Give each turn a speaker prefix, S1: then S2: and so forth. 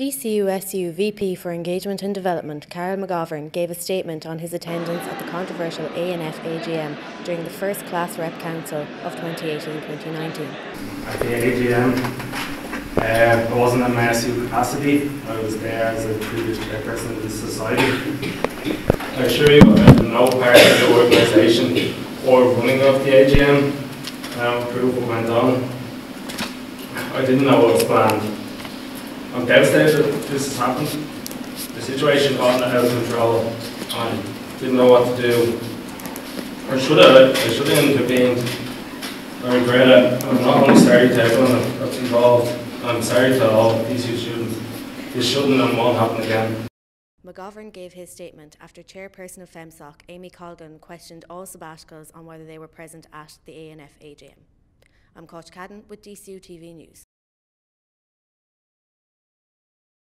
S1: DCUSU VP for Engagement and Development, Karl McGovern, gave a statement on his attendance at the controversial A&F AGM during the first Class Rep Council of 2018-2019.
S2: At the AGM, uh, I wasn't in my SU capacity. I was there as a previous chairperson of the society. I assure you, I had no part of the organisation or running of the AGM. I approve what went on. I didn't know what was planned. I'm devastated that this has happened. The situation got out of control. I didn't know what to do. Or should I? I should have intervened. I regret it. I'm not only sorry to everyone that's involved, I'm sorry to all these students. This shouldn't and won't happen again.
S1: McGovern gave his statement after chairperson of FEMSOC, Amy Colgan, questioned all sabbaticals on whether they were present at the A&F AGM. I'm Coach Cadden with DCU TV News.